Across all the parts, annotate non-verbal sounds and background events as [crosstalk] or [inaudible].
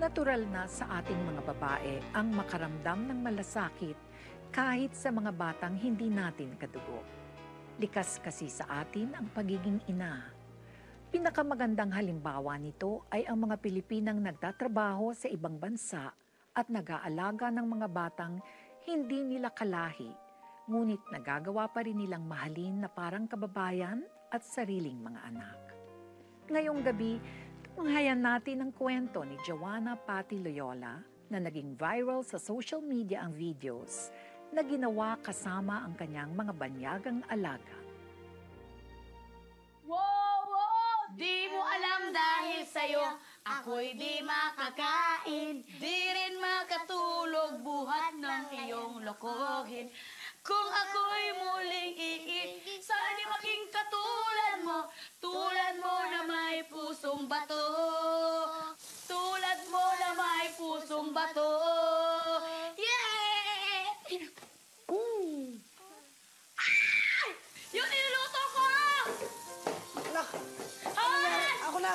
Natural na sa ating mga babae ang makaramdam ng malasakit kahit sa mga batang hindi natin kadugo. Likas kasi sa atin ang pagiging ina. Pinakamagandang halimbawa nito ay ang mga Pilipinang nagtatrabaho sa ibang bansa at nag-aalaga ng mga batang hindi nila kalahi, ngunit nagagawa pa rin nilang mahalin na parang kababayan at sariling mga anak. Ngayong gabi, tunghayan natin ang kwento ni Joanna Patti Loyola na naging viral sa social media ang videos na ginawa kasama ang kanyang mga banyagang alaga. Wow, wow! Di mo alam dahil sa'yo, ako'y di makakain. Di rin makatulog buhat ng iyong lokohin. Kung ako'y muling iit, sana di maging katulad mo. Tulad mo na may pusong bato. Tulad mo na may pusong bato. Yeah! Mm. Ay! Yung niluluto ko! Anak! Ako na!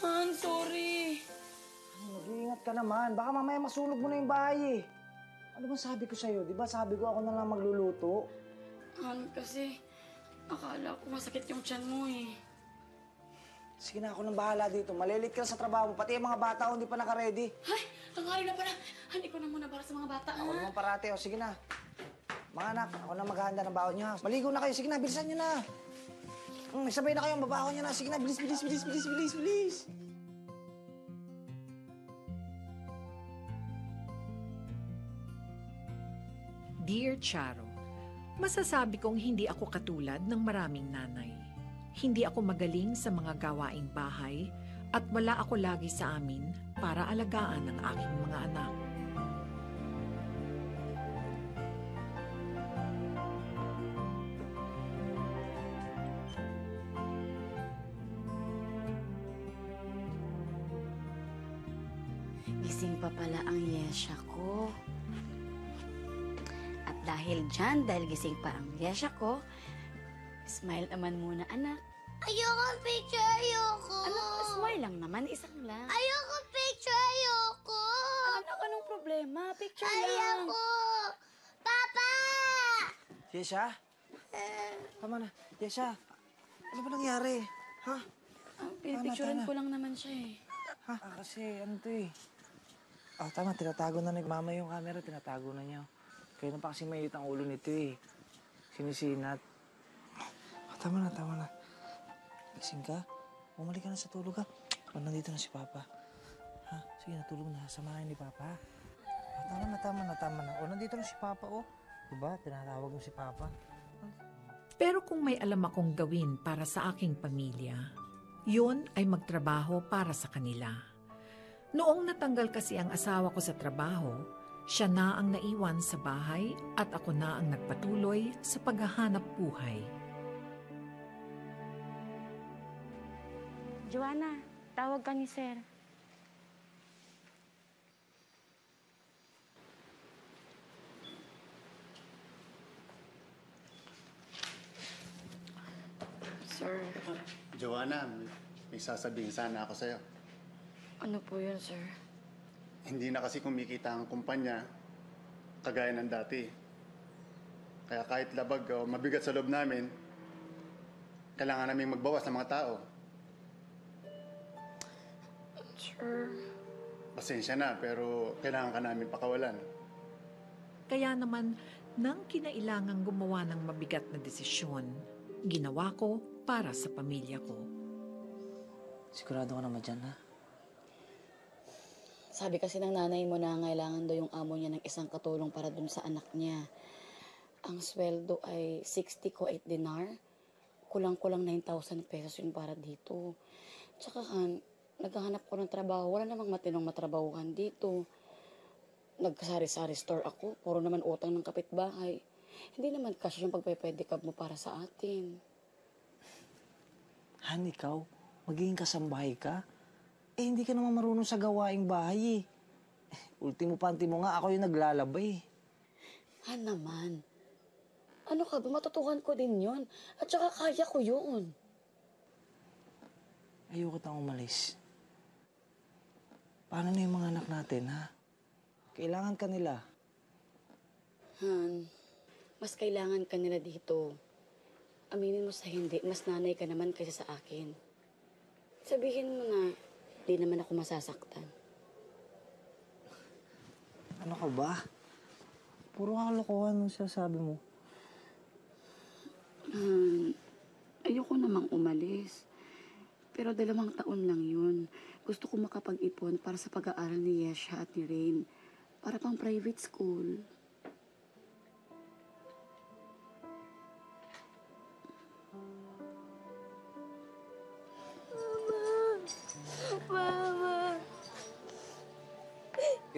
Han, sorry. Mag-iingat ka naman. Baka mamaya masunog mo na yung bahay eh. Ano ba sabi ko sa'yo? Di ba sabi ko ako na lang magluluto? Han, kasi akala ko masakit yung tiyan mo eh. Sige na, ako nang bahala dito. Malilit ka na sa trabaho mo. Pati yung mga bata ko hindi pa nakaredy. Ay, tanghali na pala. Han, ikaw na muna para sa mga bata. Ako naman parate. O, sige na. Mga anak, ako na maghahanda ng baon niyo ha. Maligo na kayo. Sige na, bilisan niyo na. Hmm, sabay na kayo. Mabaho niyo na. Sige na, bilis, bilis, bilis, bilis, bilis, bilis. Dear Charo, masasabi kong hindi ako katulad ng maraming nanay. Hindi ako magaling sa mga gawaing bahay at wala ako lagi sa amin para alagaan ang aking mga anak. Dyan, dahil gising pa ang yesya ko, smile naman muna, anak. Ayoko picture, ayoko. Anak, smile lang naman, isang lang. Ayoko picture, ayoko. Anak, anong problema? Picture lang. Ayoko. Papa! Yesha? Tama na. Yesha, ano ba nangyari? Ha? Ah, Pinipicturean ko lang naman siya eh. Ha? Ah, kasi ano to eh. Ah, tama. Tinatago na ni mama yung camera. Tinatago na niya. Kaya na pa kasi mayit ang ulo nito eh. Sinisinat. Ah, tama na, tama na. Gising ka? Bumalik ka na sa tulog ha. Oh, nandito na si Papa. Ha? Sige, natulog na. Samahan ni Papa. Ah, tama na, tama na, tama na. O, nandito na si Papa, oh. Diba? Tinatawag mo si Papa. Pero kung may alam akong gawin para sa aking pamilya, yun ay magtrabaho para sa kanila. Noong natanggal kasi ang asawa ko sa trabaho, siya na ang naiwan sa bahay at ako na ang nagpatuloy sa paghahanap buhay. Joanna, tawag ka ni Sir. Sir, Joanna, may sasabihin sana ako sa'yo. ano po yun, sir? Hindi na kasi kumikita ang kumpanya kagaya ng dati. Kaya kahit labag o mabigat sa loob namin, kailangan namin magbawas ng mga tao. Sir, Pasensya na, pero kailangan ka namin pakawalan. Kaya naman, nang kinailangang gumawa ng mabigat na desisyon, ginawa ko para sa pamilya ko. Sigurado ka naman dyan, ha? Sabi kasi ng nanay mo na kailangan daw yung amo niya ng isang katulong para dun sa anak niya. Ang sweldo ay 60 ko 8 dinar. Kulang-kulang 9,000 pesos yun para dito. Tsaka kan, naghahanap ko ng trabaho. Wala namang matinong matrabahuhan dito. Nagkasari-sari store ako. Puro naman utang ng kapitbahay. Hindi naman kasi yung pagpepedicab mo para sa atin. Han, ikaw, magiging kasambahay ka? Eh, hindi ka naman marunong sa gawaing bahay eh. Ultimo panty mo nga, ako yung naglalabay. Han naman. Ano ka ba? Matutukan ko din yon At saka kaya ko yun. Ay, ayaw kitang umalis. Paano na yung mga anak natin, ha? Kailangan ka nila. Han, mas kailangan ka nila dito. Aminin mo sa hindi, mas nanay ka naman kaysa sa akin. Sabihin mo na, di naman ako masasaktan. Ano ka ba? Puro kalokohan ang sasabi mo. Han, ayoko namang umalis. Pero dalawang taon lang yun. Gusto ko makapag-ipon para sa pag-aaral ni Yesha at ni Rain. Para pang private school.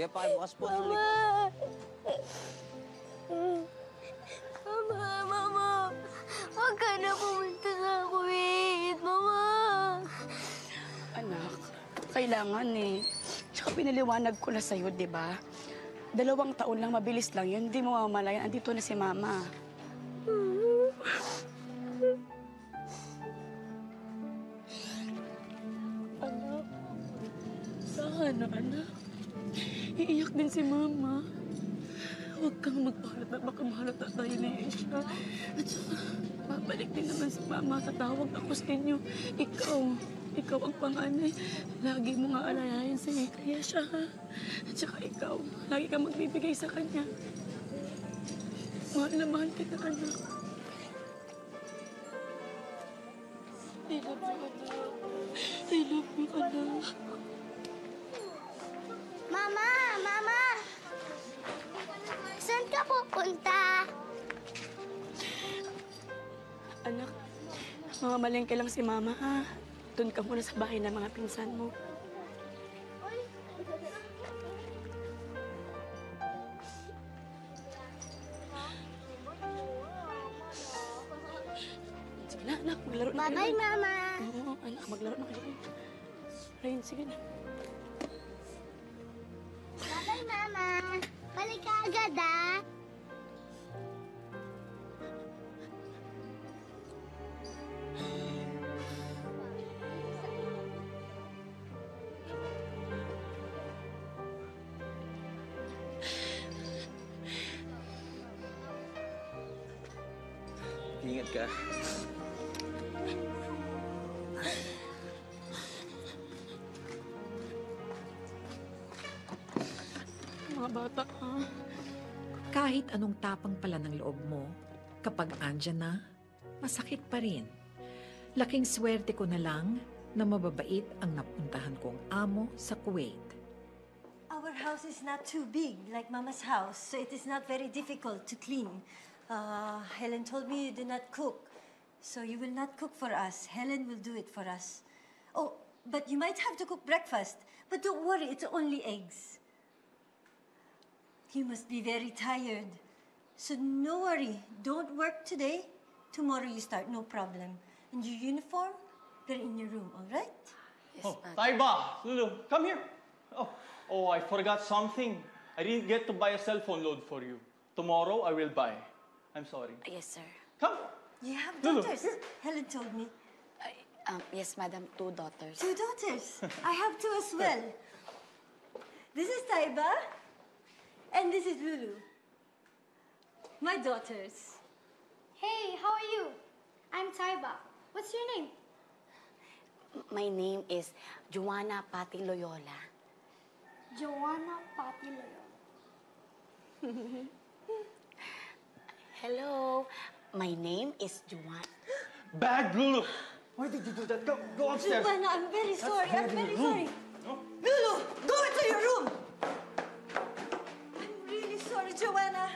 Kaya pakibukas po sa likod. Mama! Mama! Huwag ka na pumunta sa Kuwait, Mama! Anak, kailangan eh. Tsaka pinaliwanag ko na sa'yo, di ba? Dalawang taon lang, mabilis lang yun. Hindi mo mamalayan, andito na si Mama. Si Mama. Huwag kang magpahalata, baka mahalata tayo ni Isha. At saka, babalik din naman si Mama. Tatawag ako sa inyo. Ikaw, ikaw ang panganay. Lagi mo nga alayahin si Kaya siya, ha? At saka ikaw, lagi kang magbibigay sa kanya. Mahal na mahal kita, anak. Mamamalengke lang si Mama, ha? Doon ka muna sa bahay ng mga pinsan mo. Sige na, anak. Maglaro na kayo. Bye-bye, Mama! Oo, anak. Maglaro na kayo. Rain, sige na. Ka. Mga bata, ha? Kahit anong tapang pala ng loob mo, kapag andyan na, masakit pa rin. Laking swerte ko na lang na mababait ang napuntahan kong amo sa Kuwait. Our house is not too big like Mama's house, so it is not very difficult to clean. Uh, Helen told me you do not cook, so you will not cook for us. Helen will do it for us. Oh, but you might have to cook breakfast. But don't worry, it's only eggs. You must be very tired. So no worry, don't work today. Tomorrow you start, no problem. And your uniform, they're in your room, all right? Yes, Oh, Taiba, Lulu, come here. Oh, oh, I forgot something. I didn't get to buy a cell phone load for you. Tomorrow I will buy. I'm sorry. Yes, sir. Come. You have Lulu, daughters. Helen told me. Um, yes, madam. Two daughters. Two daughters. [laughs] I have two as well. This is Taiba, and this is Lulu. My daughters. Hey, how are you? I'm Taiba. What's your name? My name is Joanna Pati Loyola. Joanna Patiloyo. [laughs] Hello. My name is Joanna. Bad, Lulu. Why did you do that? Go, go upstairs. Joanna, I'm very sorry. I'm very sorry. No? Lulu, go into your room. I'm really sorry, Joanna.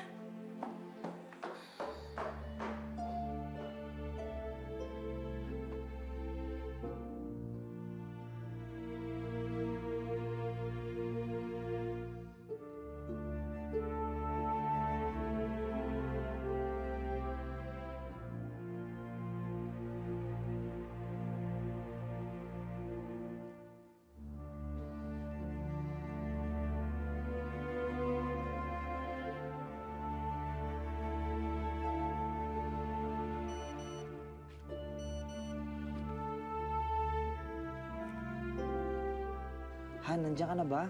Han, nandiyan ka na ba?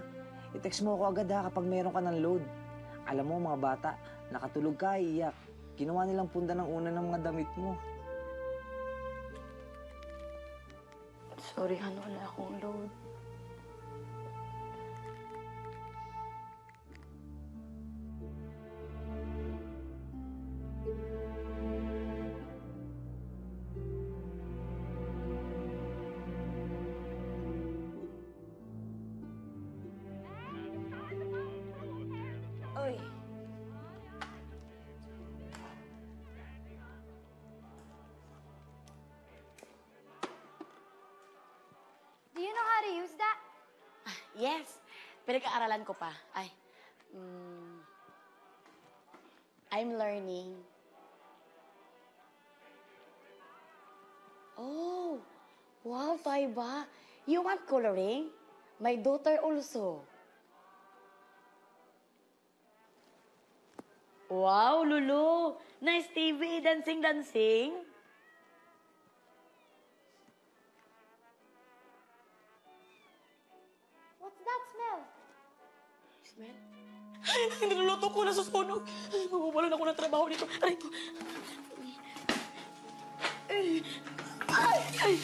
I-text mo ako agad ha kapag meron ka ng load. Alam mo, mga bata, nakatulog ka, iyak. Ginawa nilang punda ng una ng mga damit mo. Sorry, Han, wala akong load. Pinag-aaralan ko pa. Ay, mm, I'm learning. Oh, wow, Taiba. You want coloring? My daughter also. Wow, Lulu. Nice TV. Dancing, niluluto ko na susunog. Mawawalan ako ng trabaho dito. Aray ko. Ay, ay, ay.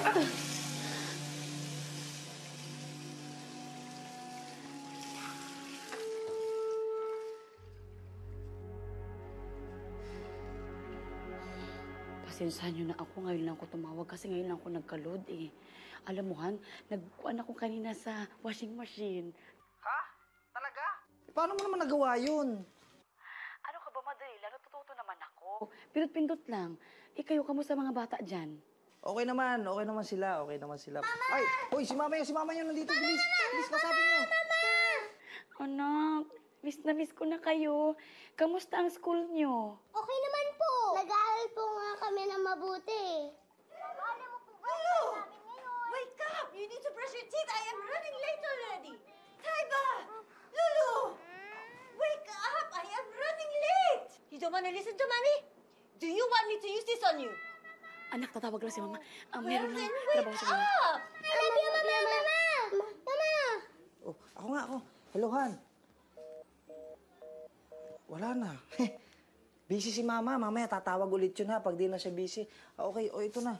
Ay. Pasensyahan niyo na ako. Ngayon lang ako tumawag kasi ngayon lang ako nagka-load eh. Alam mo, Han, nagkuhan ako kanina sa washing machine. Ha? Talaga? Paano mo naman nagawa yun? Ano ka ba, madali lang? Natututo naman ako. Pindot-pindot lang. Ikayo, kamusta mga bata dyan? Okay naman, okay naman sila, okay naman sila. Ay, hoy, si mama yun, si mama yun nandito, bilis. Bilis, kasapin niyo. Anak, miss na miss ko na kayo. Kamusta ang school nyo? Okay naman po. Nag-aaral po nga kami na mabuti. Mama, mo po ba Lulu! Wake up! You need to brush your teeth. I am running late already. Taiba! Lulu! Wake up! I am running late! You don't want to listen to mommy? Do you want me to use this on you? Anak, tatawag lang si mama. Ah, Well, meron lang wake trabaho sa mama. up! I love you, Mama! Mama! Mama! Oh, ako nga, ako. Hello, Han. Wala na. [laughs] busy si mama. Mamaya tatawag ulit yun ha pag di na siya busy. Ah, okay, oh, ito na.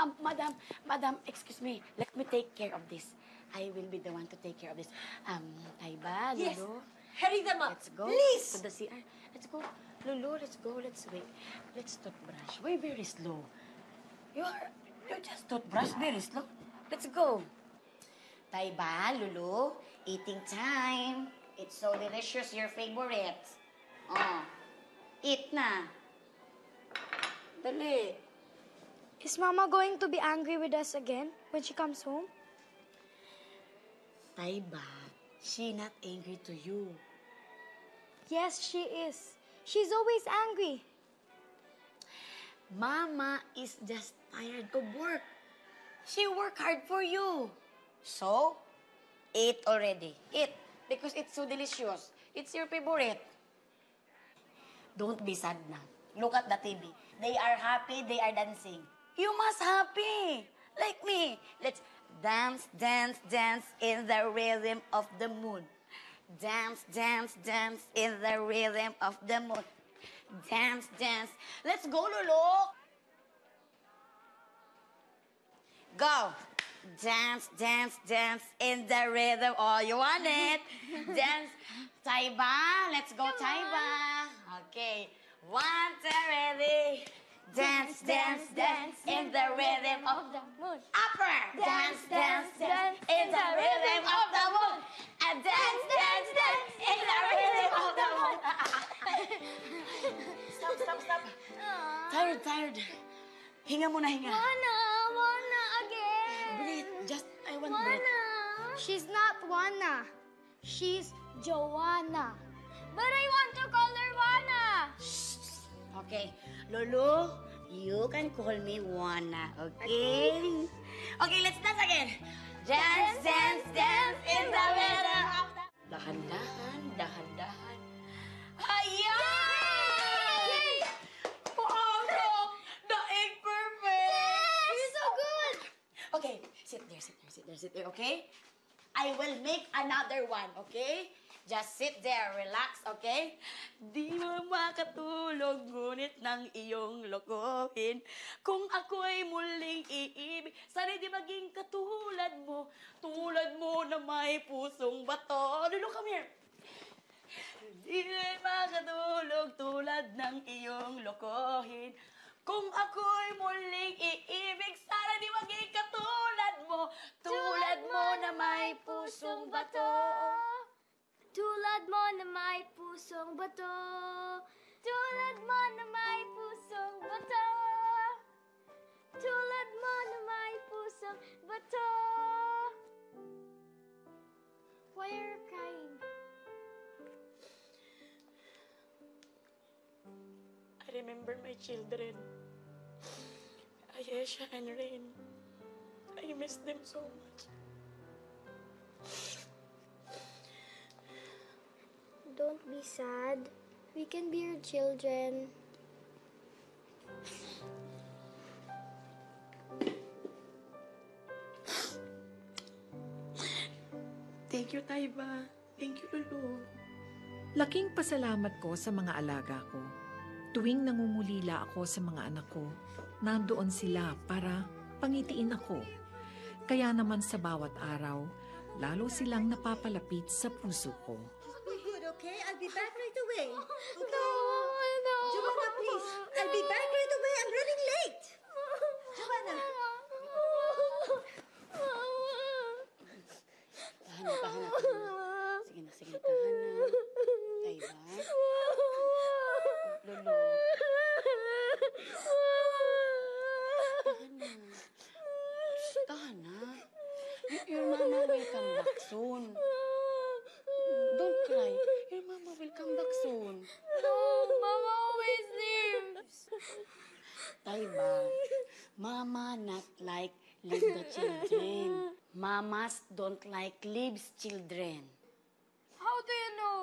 Um, madam, madam, excuse me. Let me take care of this. I will be the one to take care of this. Um, Taiba, Yes. Lulu. Hurry them up. Let's go Please! to the CR. Let's go. Lulu, let's go. Let's wait. Let's toothbrush. Why very slow? You are, you just toothbrush very slow. Let's go. Taiba, Lulu, eating time. It's so delicious, your favorite. Oh, eat na. Dali. Is Mama going to be angry with us again when she comes home? Taiba, she not angry to you. Yes, she is. She's always angry. Mama is just tired of work. She work hard for you. So, eat already. Eat. Because it's so delicious. It's your favorite. Don't be sad now. Look at the TV. They are happy. They are dancing. You must happy. Like me. Let's dance, dance, dance in the rhythm of the moon. Dance, dance, dance in the rhythm of the moon. Dance, dance. Let's go, Lulu. Go. Dance, dance, dance in the rhythm. Oh, you want it? [laughs] dance. Taiba. Let's go, Taiba. Okay. One, two, ready. Dance, dance, dance in the rhythm of the moon. upper. Dance, dance, dance in the rhythm of the moon. And dance, dance, dance in the rhythm of the moon. [laughs] stop, stop, stop. Tired, tired. Hinga muna, hinga. Wana! Wana again! Breathe. Just, I want breath. Wana! She's not Wana. She's Joanna. But I want to call her Wana! Okay. Lulu, you can call me Juana, okay? Okay, let's dance again. Dance, dance, dance in the rhythm of the... Dahan-dahan, dahan-dahan. Ayan! Paano? Daig perfect! You're so good! Okay, Sit there, sit there, sit there, sit there, okay? I will make another one, okay? Just sit there, relax, okay? Di mo makatulog, ngunit nang iyong lokohin. Kung ako'y muling iibig, sana'y di maging katulad mo. Tulad mo na may pusong bato. Lulu, come here. Di rin makatulog tulad ng iyong lokohin. Kung ako'y muling iibig, sana di maging katulad mo. Tulad mo na may pusong bato. Tulad mo na may pusong bato. Tulad mo na may pusong bato. Tulad mo na may pusong bato. Why are you crying? I remember my children. Ayesha and Rain. I miss them so much. Don't be sad. We can be your children. Thank you, Taiba. Thank you, Lulu. Laking pasalamat ko sa mga alaga ko. Tuwing nangungulila ako sa mga anak ko, nandoon sila para pangitiin ako. Kaya naman sa bawat araw, lalo silang napapalapit sa puso ko. Okay? I'll be back right away. [laughs] Okay? no. Joanna, please. I'll be back right away. I'm running late. Joanna. Tahan na, tahan na, tahan na. Sige na, sige na, tahan na. Taiba? Lolo. Tahan na. Tahan na. Your mama will come back soon. Come back soon. No, Mama always leaves. Taiba, mama not like leave the children. Mamas don't like leaves children. How do you know?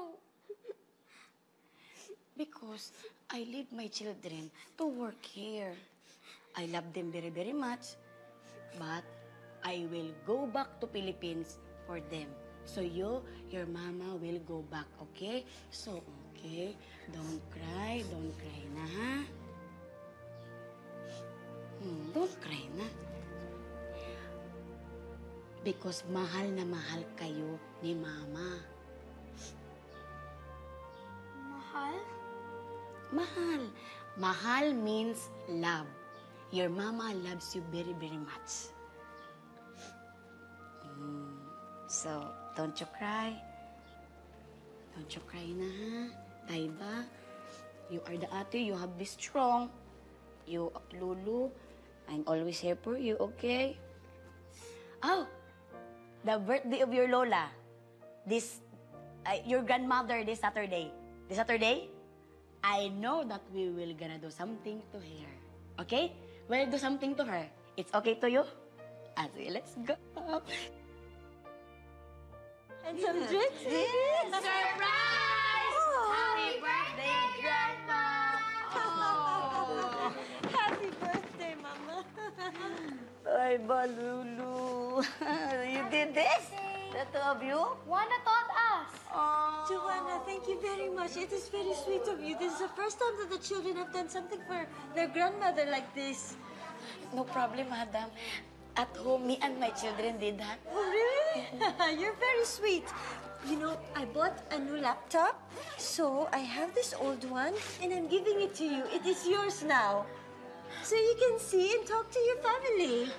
Because I leave my children to work here. I love them very, very much. But I will go back to Philippines for them. So you, your mama will go back, okay? So, okay, don't cry, don't cry na, ha? Hmm, don't cry na. Because mahal na mahal kayo ni mama. Mahal? Mahal. Mahal means love. Your mama loves you very, very much. Mm, So, don't you cry. Don't you cry na, ha? Taiba, you are the ate. You have be strong. You, Lulu, I'm always here for you, okay? Oh, the birthday of your Lola. This, uh, your grandmother this Saturday. This Saturday? I know that we will gonna do something to her. Okay? We'll do something to her. It's okay to you? Ah, sige, let's go. [laughs] And some drinks? Surprise! Happy birthday, Grandma! Oh. [laughs] Happy birthday, Mama. [laughs] Ay, Balulu. [laughs] you did this? The two of you? Juana taught us. Oh. Joanna, thank you very much. It is very sweet of you. This is the first time that the children have done something for their grandmother like this. No problem, madam. At home, me and my children did that. Oh, really? [laughs] You're very sweet. You know, I bought a new laptop, so I have this old one, and I'm giving it to you. It is yours now. So you can see and talk to your family.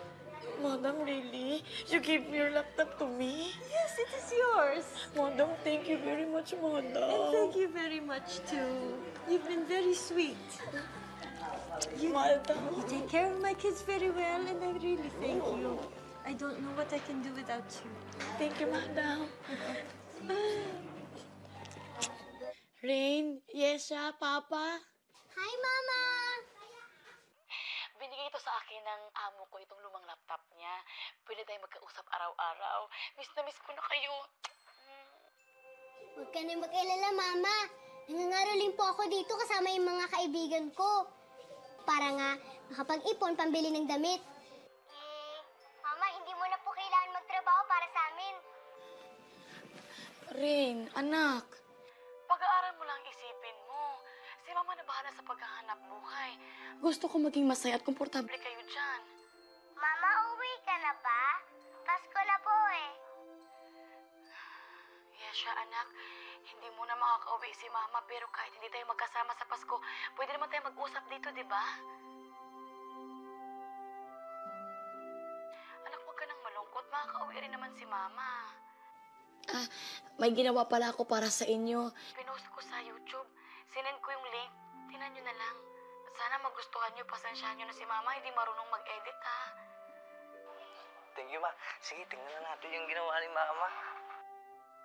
Madam, really? You gave your laptop to me? Yes, it is yours. Madam, thank you very much, Madam. And thank you very much, too. You've been very sweet. You, Madam. you take care of my kids very well, and I really thank you. I don't know what I can do without you. Thank you, Madam. Rain, Yesha, Papa. Hi, Mama. Binigay ito sa akin ng amo ko itong lumang laptop niya. Pwede tayo magkausap araw-araw. Miss na miss ko na kayo. Huwag ka na mag-alala, Mama. Nangangaroling po ako dito kasama yung mga kaibigan ko. Para nga makapag-ipon pambili ng damit. Rain, anak. Pag-aaral mo lang isipin mo. Si mama na bahala sa paghahanap buhay. Gusto ko maging masaya at komportable kayo dyan. Mama, uwi ka na ba? Pasko na po eh. Yesha, anak, hindi mo na makakauwi si mama pero kahit hindi tayo magkasama sa Pasko, pwede naman tayo mag-usap dito, di ba? Anak, huwag ka nang malungkot. Makakauwi rin naman si mama. Ah, may ginawa pala ako para sa inyo. Pinost ko sa YouTube. Sinend ko yung link. Tinan nyo na lang. Sana magustuhan nyo. Pasensyahan nyo na si mama. Hindi marunong mag-edit, ha? Thank you, ma. Sige, tingnan na natin yung ginawa ni mama.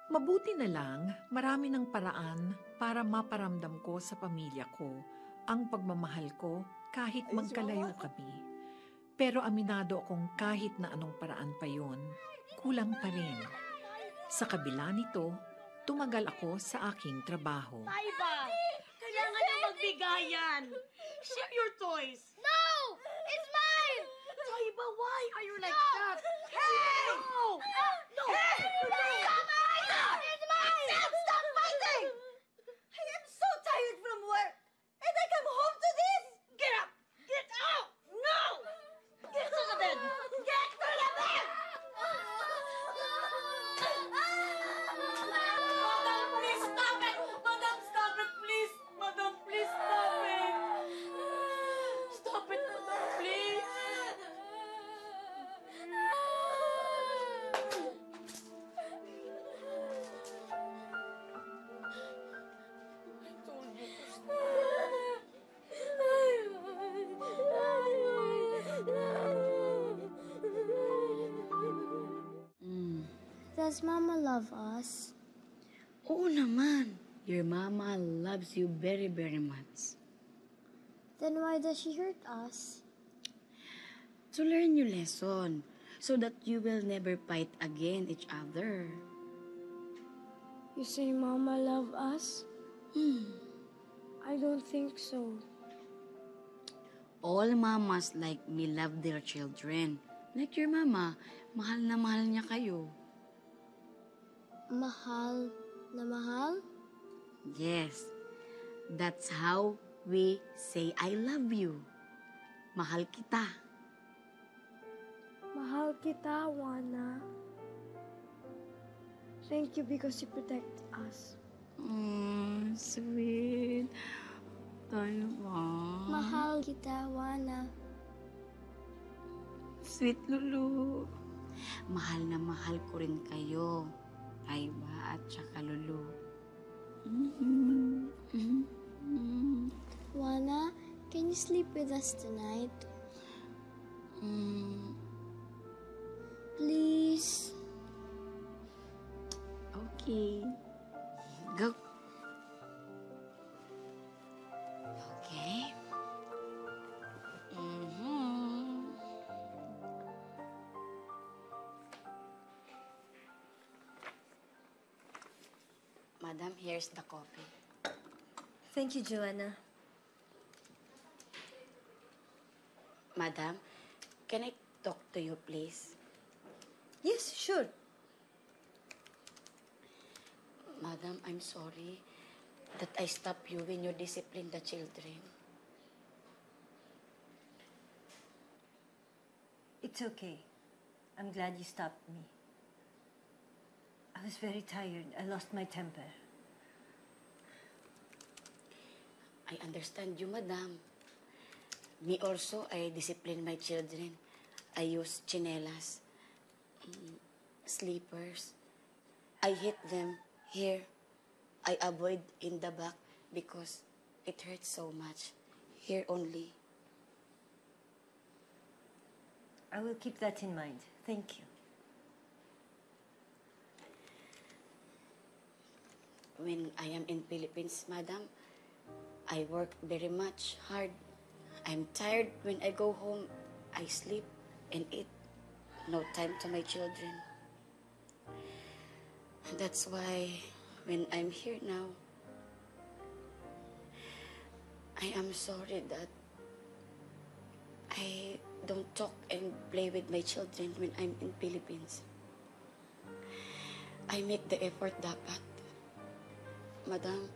Mabuti na lang, marami ng paraan para maparamdam ko sa pamilya ko ang pagmamahal ko kahit magkalayo kami. Pero aminado akong kahit na anong paraan pa yon, kulang pa rin. Sa kabila nito, tumagal ako sa aking trabaho. Iba! Kailangan nyo magbigayan! Share your toys! No! It's mine! Iba, why are you like that? Hey! No! No! It's Does Mama love us? Oo naman. Your mama loves you very, very much. Then why does she hurt us? To learn your lesson so that you will never fight again each other. You say Mama love us? Hmm. I don't think so. All mamas like me love their children. Like your mama, mahal na mahal niya kayo. Mahal na mahal? Yes, that's how we say I love you. Mahal kita. Mahal kita, Wana. Thank you because you protect us. Mm, sweet. Tayo ba? Mahal kita, Wana. Sweet Lulu. Mahal na mahal ko rin kayo. Aiba at saka Lulu. Mhm. Mhm. Wana, can you sleep with us tonight? Mm, Please. Okay. Go. Here's the coffee. Thank you, Joanna. Madam, can I talk to you, please? Yes, sure. Madam, I'm sorry that I stopped you when you discipline the children. It's okay. I'm glad you stopped me. I was very tired. I lost my temper. I understand you, madam. Me also, I discipline my children. I use chinelas, mm, sleepers. I hit them here. I avoid in the back because it hurts so much. Here only. I will keep that in mind. Thank you. When I am in Philippines, madam, I work very much hard. I'm tired when I go home. I sleep and eat. No time to my children. That's why when I'm here now, I am sorry that I don't talk and play with my children when I'm in Philippines. I make the effort dapat. Madam,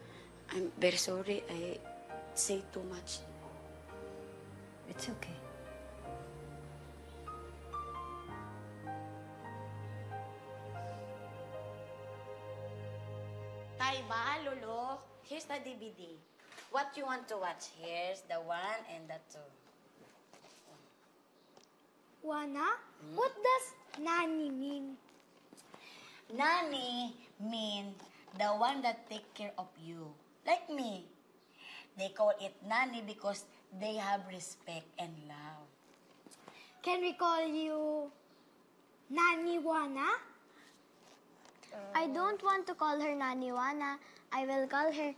I'm very sorry. I say too much. It's okay. Taiba, Lolo, here's the DVD. What you want to watch? Here's the one and the two. Wana? Hmm? What does nani mean? Nanny mean the one that take care of you. Like me. They call it nanny because they have respect and love. Can we call you Nani Wana? I don't want to call her Nani Wana. I will call her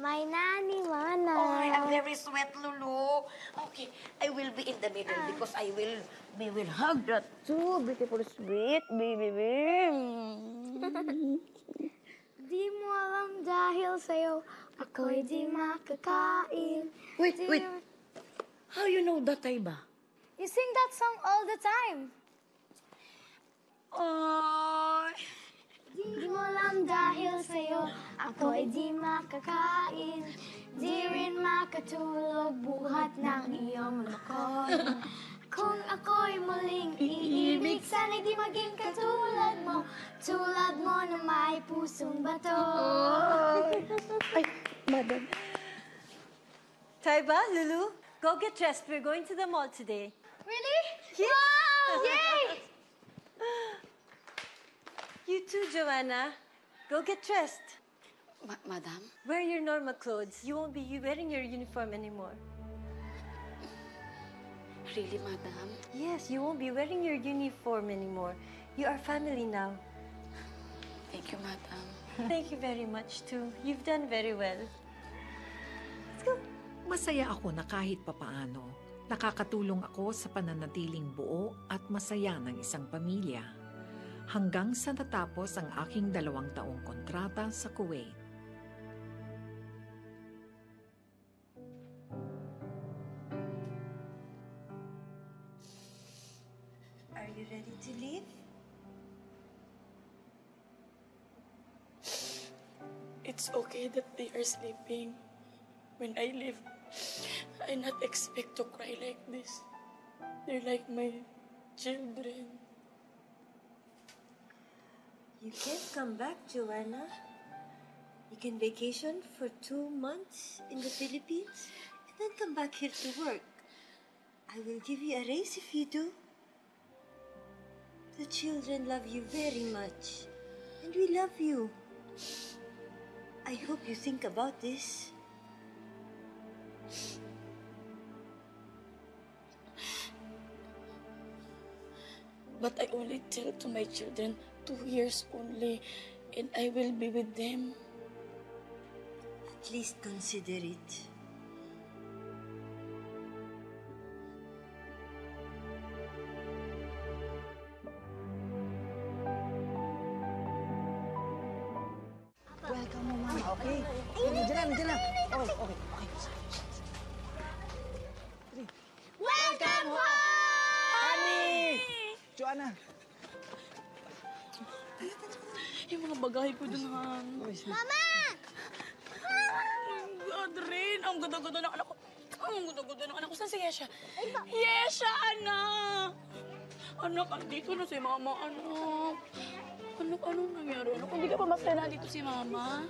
my Nani Wana. Oh, I'm very sweet, Lulu. Okay, I will be in the middle because I will, we will hug that too. Beautiful, sweet baby. [laughs] Di mo alam dahil sa'yo, ako'y di makakain. Wait, Di- wait. How you know that, Taiba? You sing that song all the time. Oh, Di mo alam dahil sa'yo, ako'y di makakain. Di rin makatulog buhat ng iyong lokon. Kung ako'y muling iibig, sana'y di maging katulad mo. Tulad mo na may pusong bato. Taiba, Lulu, go get dressed. We're going to the mall today. Really? Yeah. Wow! Yay! [laughs] You too, Joanna. Go get dressed. Ma- Madam? Wear your normal clothes. You won't be wearing your uniform anymore. Really, Madam? Yes, you won't be wearing your uniform anymore. You are family now. Thank you, Madam. Thank you very much, too. You've done very well. Let's go. Masaya ako na kahit papaano, nakakatulong ako sa pananatiling buo at masaya ng isang pamilya. Hanggang sa natapos ang aking dalawang taong kontrata sa Kuwait. Okay that they are sleeping. When I leave, I not expect to cry like this. They're like my children. You can't come back, Joanna. You can vacation for two months in the Philippines and then come back here to work. I will give you a raise if you do. The children love you very much, and we love you. I hope you think about this. But I only tell to my children two years only, and I will be with them. At least consider it. Mama! God rin, ang ganda-ganda ng anak ko. Ang ganda-ganda ng anak ko. Saan si Yesha? Yesha, anak! Anak, andito na si mama, anak. Anak, anong nangyari? Anak, hindi ka pa masaya na dito si mama?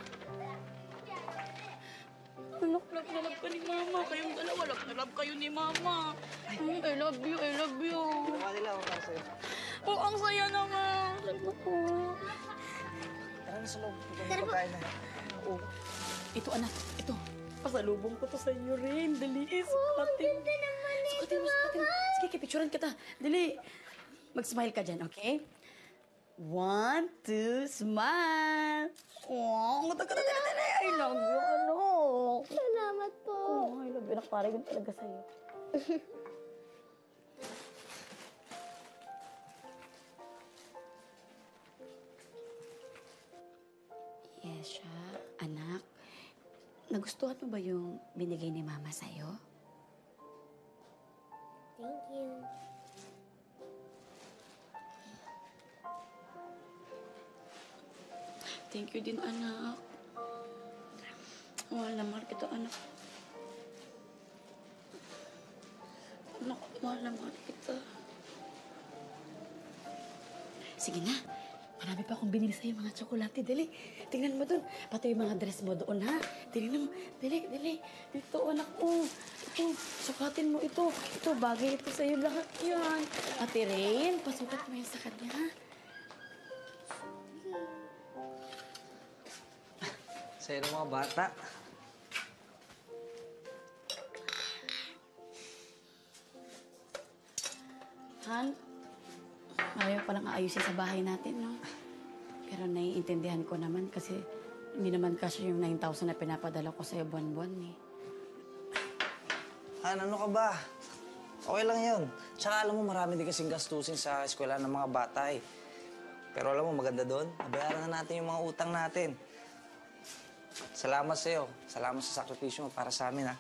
Anak, love na love ka ni mama. Kayong dalawa, love na love kayo ni mama. Mm, I love you, I love you. Gawa nila ako sa'yo. Oh, ang saya naman. Love ko. Tara na sa loob. Na pagkain na. Oo. Ito, anak. Ito. Pasalubong ko to sa iyo rin. Dali, sukatin. Sukatin mo, sukatin mo. Sige, kipicturan kita. Dali. Mag-smile ka dyan, okay? One, two, smile. Oh, ang ganda ganda dali, dali. I love you, ano. Salamat po. Oh, I love you. Anak, parang yun talaga sa'yo. [laughs] nagustuhan mo ba yung binigay ni Mama sa'yo? Thank you. Thank you din, anak. Mahal na mahal kita, anak. Anak, mahal na mahal kita. Sige na. Marami pa akong binili sa'yo mga tsokolate. Dali. Tingnan mo dun. Pati yung mga dress mo doon, ha? Tingnan mo. Dali, dali. Ito, anak ko. Ito, sukatin mo ito. Ito, bagay ito sa'yo lahat yan. Ate Rain, pasukat mo yan sa kanya, ha? Sa'yo ng mga bata. Han, ayaw palang aayusin sa bahay natin, no? Pero naiintindihan ko naman kasi hindi naman kasi yung 9,000 na pinapadala ko sa'yo buwan-buwan, eh. Han, ano ka ba? Okay lang yun. Tsaka alam mo, marami din kasing gastusin sa eskwela ng mga bata eh. Pero alam mo, maganda doon, nabayaran na natin yung mga utang natin. Salamat sa'yo. Salamat sa sakripisyo mo para sa amin, ha?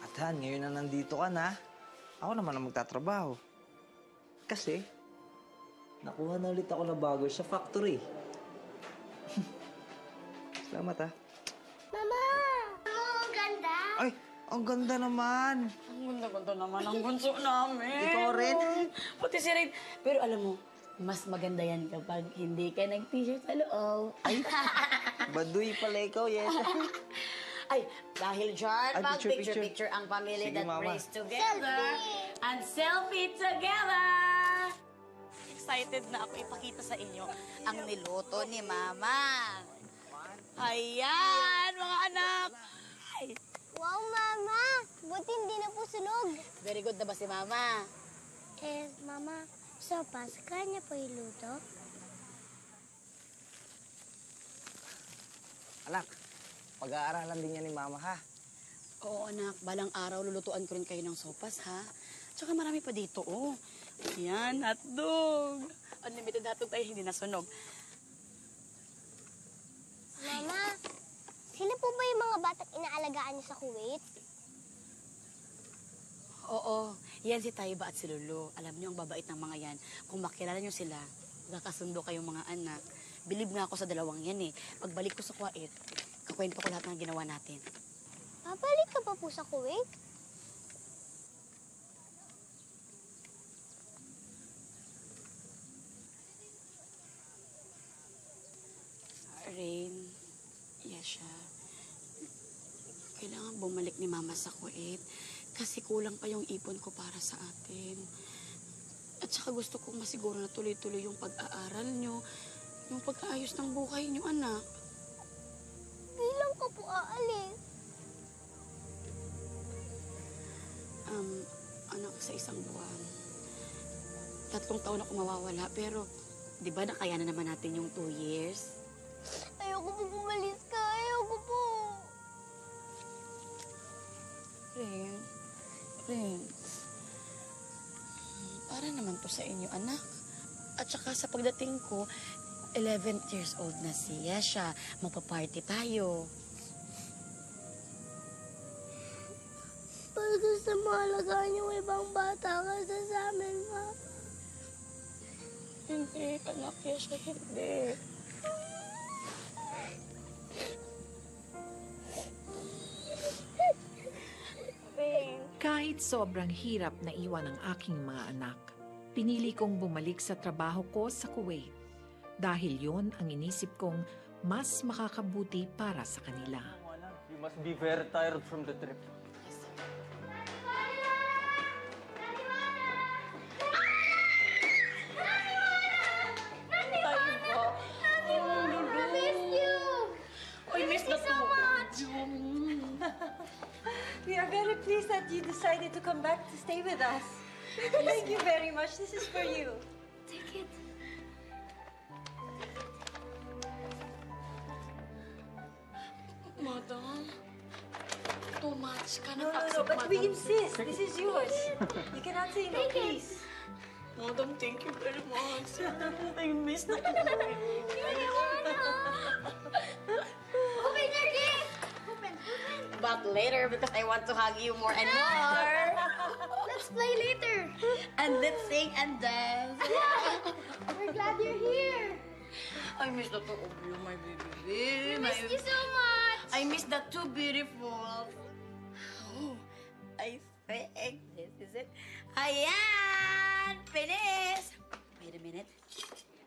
At Han, ngayon na nandito ka na, ako naman ang magtatrabaho. Kasi, nakuha na ulit ako na bago sa factory. [laughs] Salamat, ha? Mama! Oh, ang ganda! Ay, ang ganda naman. Ang ganda-ganda naman ang bunso namin. Ikaw rin? Pati si Rain. Pero alam mo, mas maganda yan kapag hindi ka nag-t-shirt sa loob. Ay, [laughs] Baduy pala ikaw, yes. [laughs] Ay, dahil dyan, Ay, pag picture, picture, picture. picture, ang family Sige, that Mama. prays together. And selfie together. Excited na ako ipakita sa inyo ang niluto ni Mama. Ayan, mga anak. Ay, Wow, Mama! Buti hindi na po sunog. very good na ba si Mama? Eh, Mama, sopas, kanya po iluto? Anak, pag-aaralan din niya ni Mama, ha? Oo, anak. Balang araw, lulutuan ko rin kayo ng sopas, ha? Tsaka marami pa dito, oh. Ayan, hotdog. Unlimited hotdog tayo, hindi nasunog. Mama, sila po ba yung mga batang inaalagaan niyo sa Kuwait? Oo, yan si Taiba at si Lulu. Alam niyo, ang babait ng mga yan. Kung makilala niyo sila, magkakasundo kayong mga anak. Bilib nga ako sa dalawang yan, eh. Pagbalik ko sa Kuwait, kakwento ko lahat ng ginawa natin. Babalik ka pa po sa Kuwait? Rain, Yesha, kailangan bumalik ni Mama sa Kuwait kasi kulang pa yung ipon ko para sa atin. At saka gusto kong masiguro na tuloy-tuloy yung pag-aaral nyo, yung pag-aayos ng buhay nyo, anak. Bilang ka po aalis? Um, anak, sa isang buwan. Tatlong taon ako mawawala, pero di ba nakayanan naman natin yung two years? Ayoko po bumalis Rin, Rin, para naman to sa inyo, anak. At saka sa pagdating ko, 11 years old na si Yesha. Magpa-party tayo. Pag gusto mo alagaan yung ibang bata kasi sa amin, ma. Hindi, anak Yesha, hindi. Kahit sobrang hirap na iwan ang aking mga anak, pinili kong bumalik sa trabaho ko sa Kuwait dahil yon ang inisip kong mas makakabuti para sa kanila. You must be very tired from the trip. That you decided to come back to stay with us. [laughs] Thank you very much. This is for you. Take it. Madam, too much. No, Cannot no, no, accept, but we insist. This is yours. You cannot say no, please. Madam, thank you very much. [laughs] [laughs] I miss the Open your gift! Open, But later, because I want to hug you more and [laughs] more. Let's play later. and let's sing and dance. [laughs] We're glad you're here. I miss the two of you, my baby. My Missed you so much. I miss the two beautiful. Oh, [gasps] I think this is it. Ayan! Finish! Wait a minute.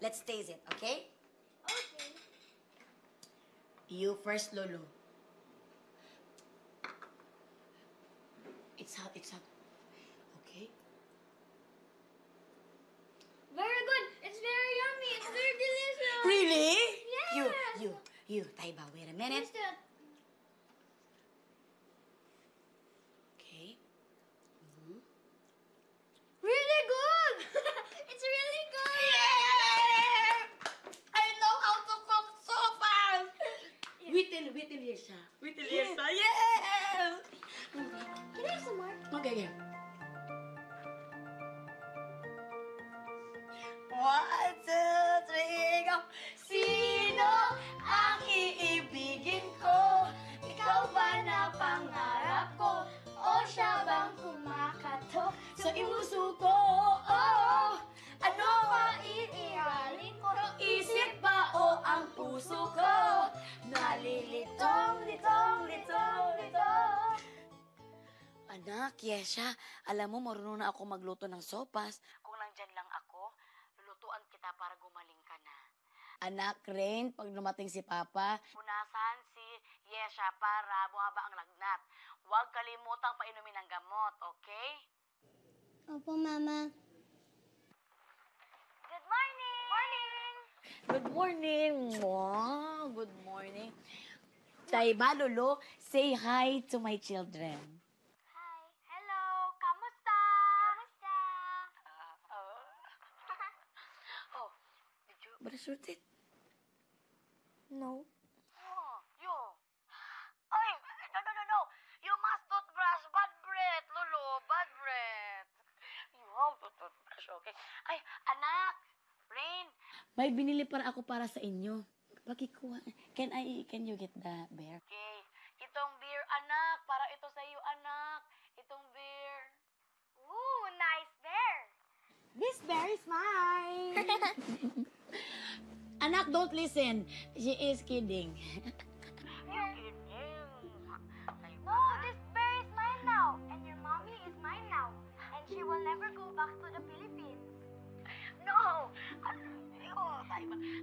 Let's taste it, okay? Okay. You first, Lolo. It's hot, it's hot. Okay? Very good. It's very yummy. It's very [laughs] delicious. Really? Yeah. You, you, you, Taiba, wait a minute. Taste it. Okay. Mm-hmm. Really good. [laughs] it's really good. Yeah. I know how to cook so fast! [laughs] Wait till, wait till Yesha. Wait till Yesha. Yes! Okay, okay. Anak, Yesha, alam mo, marunong na ako magluto ng sopas. Kung nandyan lang ako, lulutuan kita para gumaling ka na. Anak, Rain, pag dumating si Papa, punasan si Yesha para bumaba ang lagnat. Huwag kalimutang painumin ng gamot, okay? Opo, Mama. Good morning. Morning. Good morning, Mwah. Good morning. Taiba, Lolo, say hi to my children. Hi. Hello. Kamusta? Kamusta? Oh, did you brush your teeth? No. Oh, you. Ay, no, no, no, no. You must toothbrush. Bad breath, Lolo. Bad breath. You have to toothbrush, okay? Ay, anak. Rain. May binili para ako para sa inyo. Pakikuha. Can I, can you get the beer? Okay. Itong beer, anak. Para ito sa iyo, anak. Itong beer. Ooh, nice bear. This bear is mine. [laughs] Anak, don't listen. She is kidding. no, this bear is mine now. And your mommy is mine now. And she will never go back to the Philippines. No!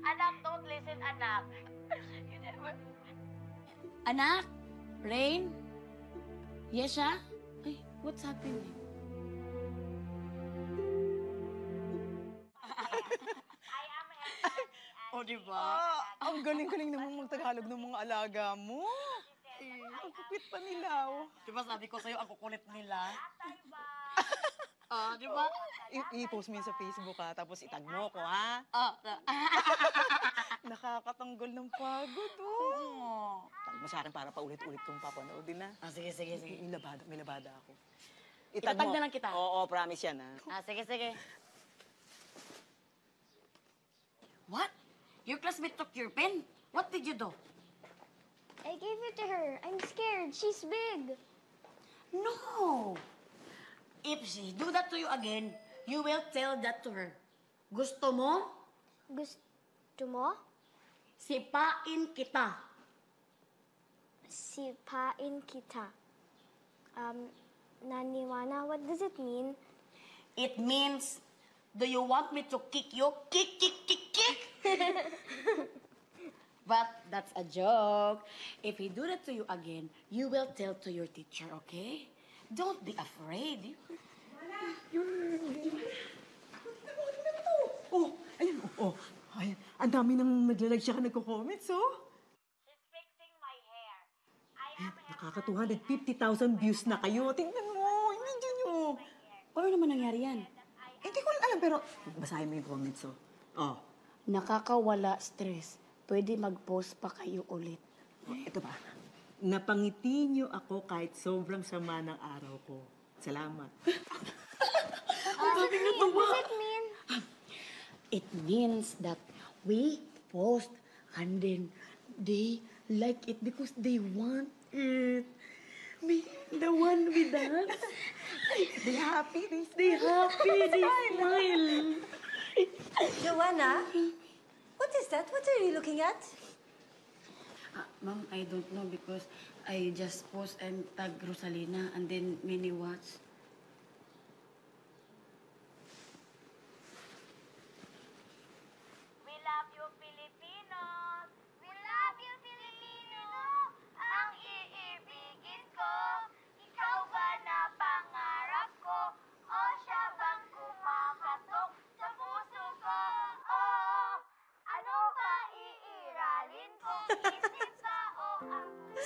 Anak, don't listen, anak. You never... Anak? Rain? Yesha? Ah? Ay, what's happening? Di ba? ang galing-galing naman magtagalog ng mga alaga mo. Eh, ang kupit pa nila, oh. Di ba sabi ko sa'yo, ang kukulit nila? [laughs] Ah, di ba? I- I-post mo yun sa Facebook, ha? Tapos itag mo ko, ha? Ah, ah. [laughs] Nakakatanggal ng pagod, oh. Tag mo sa akin para paulit-ulit kong papanoodin, ha? Ah, sige, sige, sige. May labada, may labada ako. Itatag na lang kita. Oo, promise yan, ha? Ah, sige, sige. What? Your classmate took your pen? What did you do? I gave it to her. I'm scared. She's big. No! If she do that to you again, you will tell that to her. Gusto mo? Gusto mo? Sipain kita. Sipain kita. Um, naniwana, what does it mean? It means, do you want me to kick you? Kick, kick, kick, kick! [laughs] but that's a joke. If he do that to you again, you will tell to your teacher, okay? Don't be afraid. Oh, ayun, oh, oh. Ay, ang dami nang naglalag siya ka nagko-comments, oh. She's fixing my hair. Nakaka 250,000 views na kayo. Tingnan mo, hindi nyo. Paano naman nangyari yan? Hindi ko alam, pero basahin mo yung comments, oh. Oh, Nakakawala stress. Pwede mag-post pa kayo ulit. ito pa. Napangiti niyo ako kahit sobrang sama ng araw ko. Salamat. What does it mean? It means that we post and then they like it because they want it. Me, the one with us. [laughs] They happy, they They happy, they smile. Joanna, What is that? What are you looking at? Ah, ma'am, I don't know because I just post and tag Rosalina and then many watch.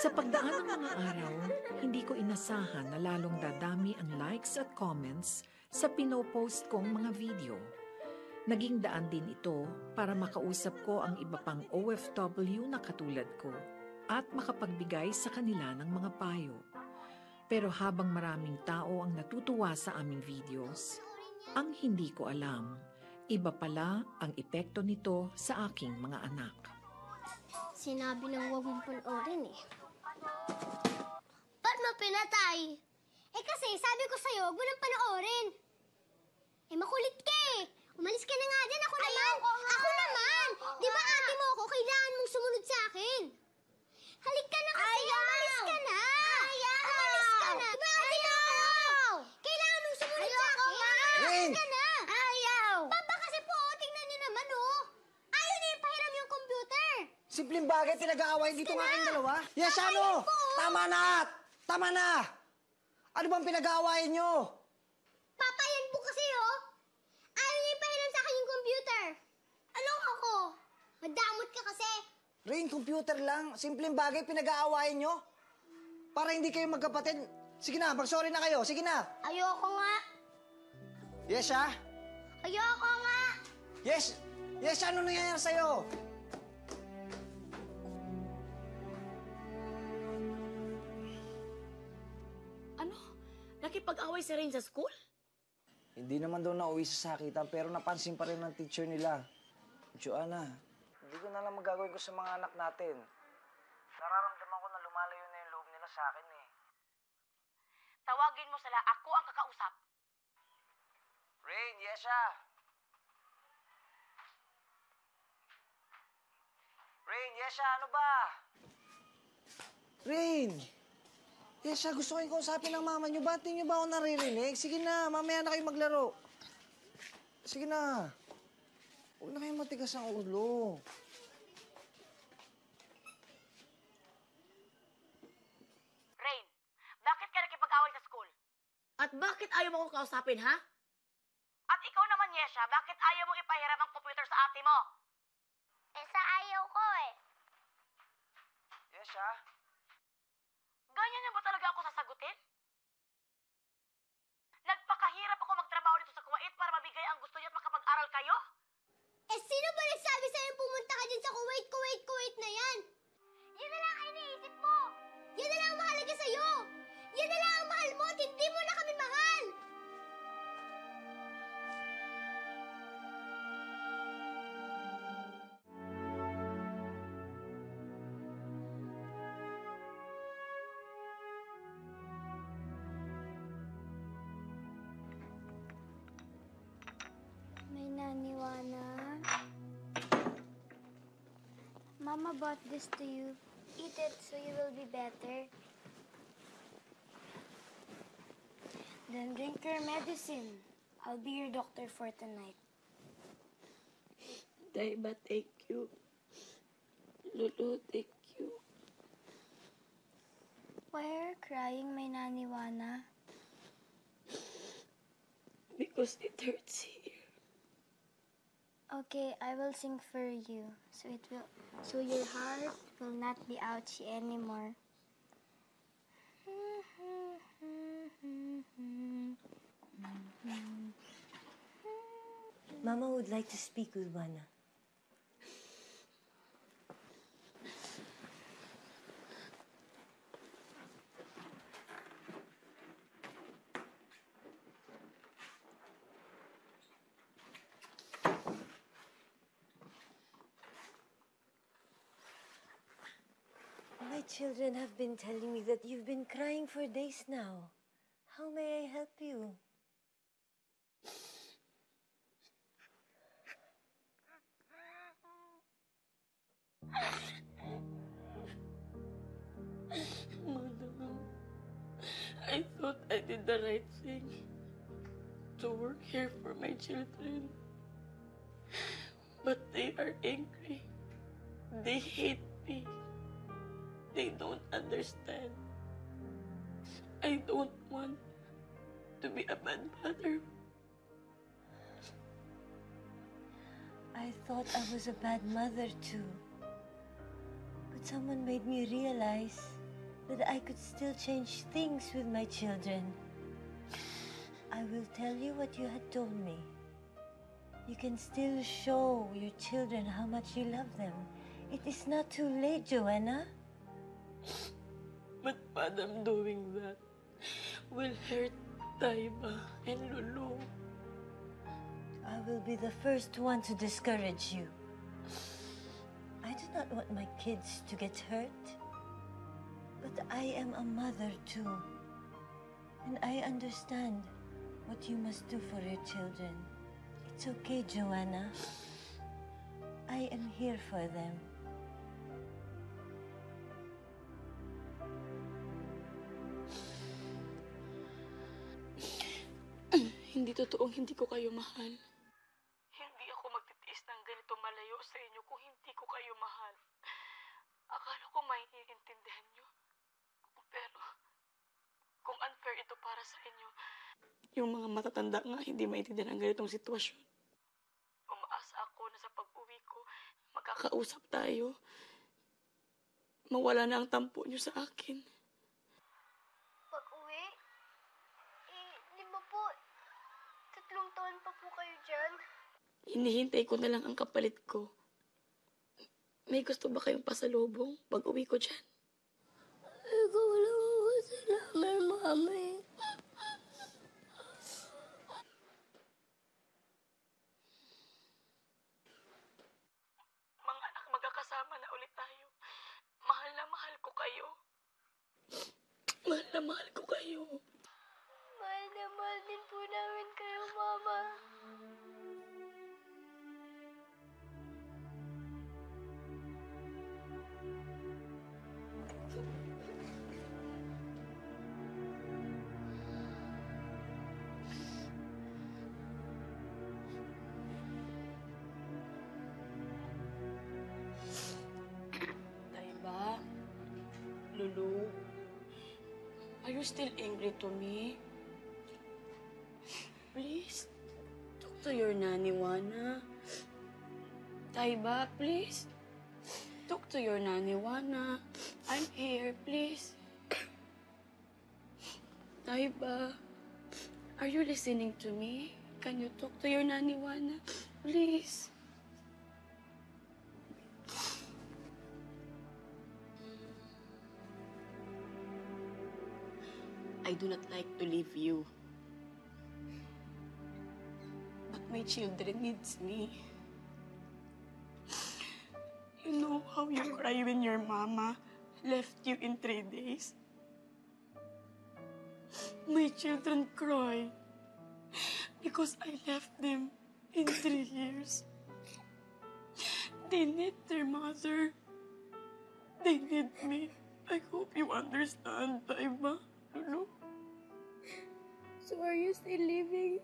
Sa pagdaan ng mga araw, hindi ko inasahan na lalong dadami ang likes at comments sa pinopost kong mga video. Naging daan din ito para makausap ko ang iba pang OFW na katulad ko at makapagbigay sa kanila ng mga payo. Pero habang maraming tao ang natutuwa sa aming videos, ang hindi ko alam, iba pala ang epekto nito sa aking mga anak. Sinabi ng huwag mong panoorin eh. Pinatay? Eh kasi sabi ko sa'yo, huwag mo nang panoorin. Eh makulit ka eh. Umalis ka na nga din. Ako naman. Ako naman. Di ba ate mo ako? Kailangan mong sumunod sa akin. Halik ka na kasi. Umalis ka na. Umalis ka na. Di ba ate mo ako? Kailangan mong sumunod sa akin. Rin! Umalis ka na. Ayaw. Papa kasi po, tingnan niyo naman oh. Ayaw niyo pahiram yung computer. Simpleng bagay pinag-aaway dito ng aking dalawa. Yes, ano? Tama na! Tama na! Ano bang pinag-aawayan nyo? Papa, yan po kasi, oh. Ayaw niya ipahiram sa akin yung computer. Anong ako? Madamot ka kasi. Rain, computer lang. Simpleng bagay pinag-aawayan nyo. Para hindi kayo magkapatid. Sige na, mag-sorry na kayo. Sige na. Ayoko nga. Yes, ha? Ayoko nga. Yes! Yes, ano nangyayari sa'yo? Nakipag-away si Rain sa school? Hindi naman daw nauwi sa sakitan, pero napansin pa rin ng teacher nila. Joanna, hindi ko na lang magagawin ko sa mga anak natin. Nararamdaman ko na lumalayo na yung loob nila sa akin eh. Tawagin mo sila, ako ang kakausap. Rain, Yesha! Rain, Yesha, ano ba? Rain! Yesha, gusto kayong kausapin ng mama niyo. Ba't niyo ba ako naririnig? Sige na, mamaya na kayo maglaro. Sige na. Huwag na kayong matigas ang ulo. Rain, bakit ka nakipag-away sa school? At bakit ayaw mo kong kausapin, ha? At ikaw naman, Yesha, bakit ayaw mong ipahiram ang computer sa ate mo? Eh, sa ayaw ko eh. Yesha? Ganyan niya ba talaga ako sasagutin? Nagpakahirap ako magtrabaho dito sa Kuwait para mabigay ang gusto niya at makapag-aral kayo? Eh, sino ba nagsabi sa'yo pumunta ka dyan sa Kuwait, Kuwait, Kuwait na yan? Yan na lang ang iniisip mo. Yan na lang ang mahalaga sa'yo. Yan na lang ang mahal mo at hindi mo na kami mahal. Mama bought this to you. Eat it so you will be better. Then drink your medicine. I'll be your doctor for tonight. Daiba, thank you. Lulu, thank you. Why are you crying, my naniwana? Because it hurts here. Okay, I will sing for you, so it will, so your heart will not be ouchy anymore. Mama would like to speak with Wana. children have been telling me that you've been crying for days now. How may I help you? Madam, I thought I did the right thing to work here for my children. But they are angry. They hate me. They don't understand. I don't want to be a bad mother. I thought I was a bad mother too. But someone made me realize that I could still change things with my children. I will tell you what you had told me. You can still show your children how much you love them. It is not too late, Joanna. But Madam doing that will hurt Taiba and Lulu. I will be the first one to discourage you. I do not want my kids to get hurt. But I am a mother too. And I understand what you must do for your children. It's okay, Joanna. I am here for them. Hindi totoong hindi ko kayo mahal. Hindi ako magtitiis ng ganito malayo sa inyo kung hindi ko kayo mahal. Akala ko maiintindihan nyo. Pero, kung unfair ito para sa inyo, yung mga matatanda nga hindi maintindihan ang ganitong sitwasyon. Umaasa ako na sa pag-uwi ko, magkakausap tayo. Mawala na ang tampo nyo sa akin. Pag-uwi? Eh, di ba po, tatlong taon pa po kayo dyan? Hinihintay ko na lang ang kapalit ko. May gusto ba kayong pasalubong pag uwi ko dyan? Ikaw lang ako sa namin, mami. Are you still angry to me? Please, talk to your nanny, Wana. Taiba, please. Talk to your nanny, Wana. I'm here, please. Taiba, are you listening to me? Can you talk to your nanny, Wana? Please. I do not like to leave you. But my children needs me. You know how you cry when your mama left you in three days? My children cry because I left them in three years. They need their mother. They need me. I hope you understand, Taiba. Lulu. So are you still living?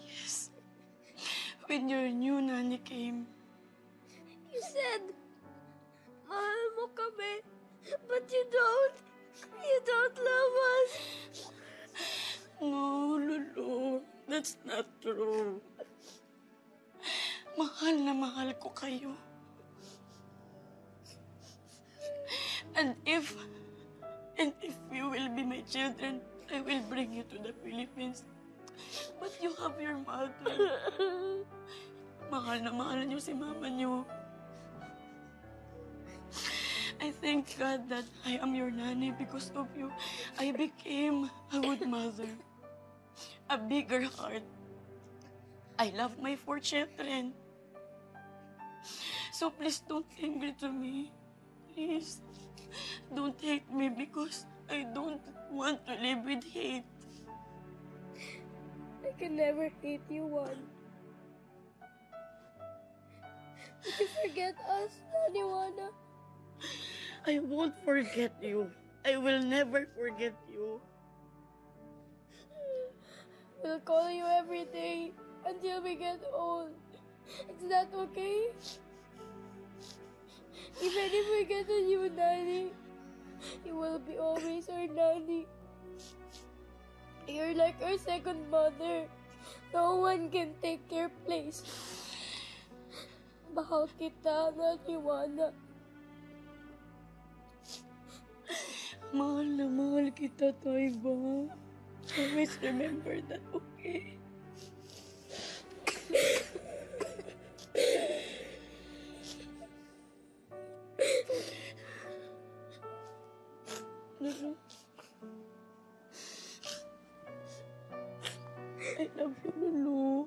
Yes. When your new nanny came, You said, mahal mo kami, but you don't. You don't love us. No, Lulu. That's not true. Mahal na mahal ko kayo. And if, and if you will be my children, I will bring you to the Philippines. But you have your mother. Mahal na mahal niyo si mama niyo. I thank God that I am your nanny because of you. I became a good mother. A bigger heart. I love my four children. So please don't angry to me. Please. Don't hate me because I don't want to live with hate. I can never hate you one. Did you forget us, Naniwana? I won't forget you. I will never forget you. We'll call you every day until we get old. Is that okay? If we get a new nanny, you will be always our nanny. You're like our second mother. No one can take your place. Mahal kita, na Naniwana. Mahal na mahal kita, Taiba. Always remember that, okay? I love you, Lulu.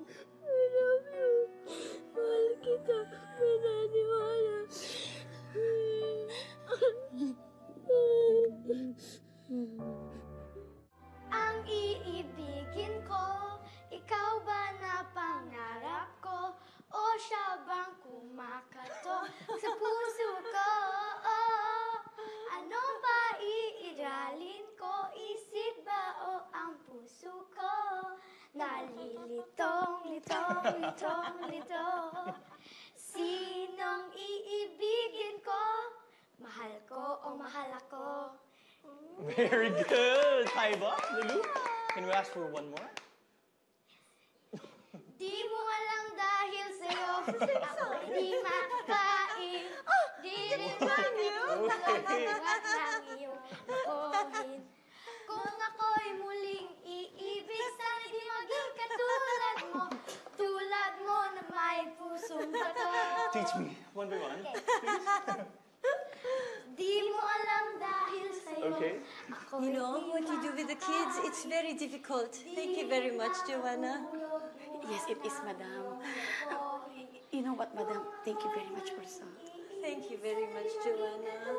Very good, Taiba. Lulu, can we ask for one more? Much, Joanna. Yes, it is, madam. You know what, madam? Thank you very much also. Thank you very much, Joanna.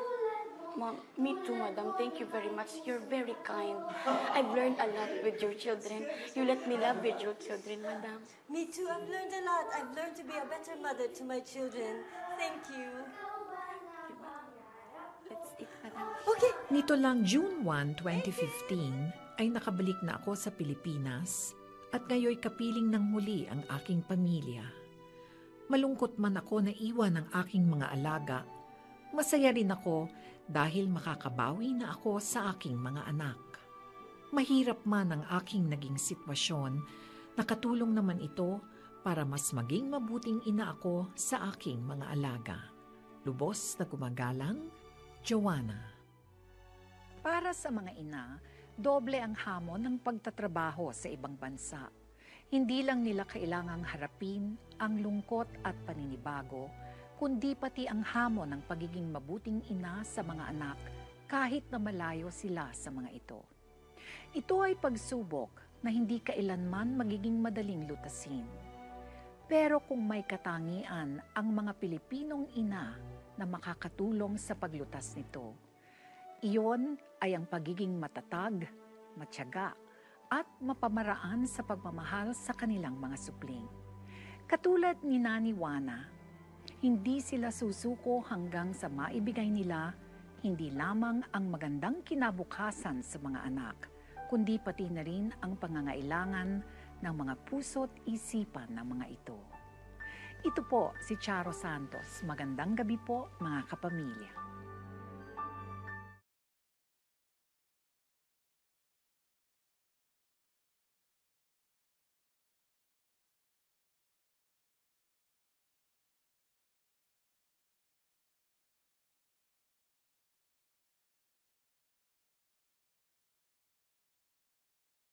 Mom, me too, madam. Thank you very much. You're very kind. I've learned a lot with your children. You let me love with your children, madam. Me too, I've learned a lot. I've learned to be a better mother to my children. Thank you. That's it, madam. Okay. Nito lang June 1, 2015 ay nakabalik na ako sa Pilipinas at ngayoy kapiling ng muli ang aking pamilya. Malungkot man ako na iwan ang aking mga alaga, masaya rin ako dahil makakabawi na ako sa aking mga anak. Mahirap man ang aking naging sitwasyon, nakatulong naman ito para mas maging mabuting ina ako sa aking mga alaga. Lubos na gumagalang, Joanna. Para sa mga ina, doble ang hamon ng pagtatrabaho sa ibang bansa. Hindi lang nila kailangang harapin ang lungkot at paninibago, kundi pati ang hamon ng pagiging mabuting ina sa mga anak kahit na malayo sila sa mga ito. Ito ay pagsubok na hindi kailanman magiging madaling lutasin. Pero kung may katangian ang mga Pilipinong ina na makakatulong sa paglutas nito, iyon ay ang pagiging matatag, matyaga, at mapamaraan sa pagmamahal sa kanilang mga supling. Katulad ni Nani Wana, hindi sila susuko hanggang sa maibigay nila hindi lamang ang magandang kinabukasan sa mga anak, kundi pati na rin ang pangangailangan ng mga puso't isipan ng mga ito. Ito po si Charo Santos. Magandang gabi po mga kapamilya.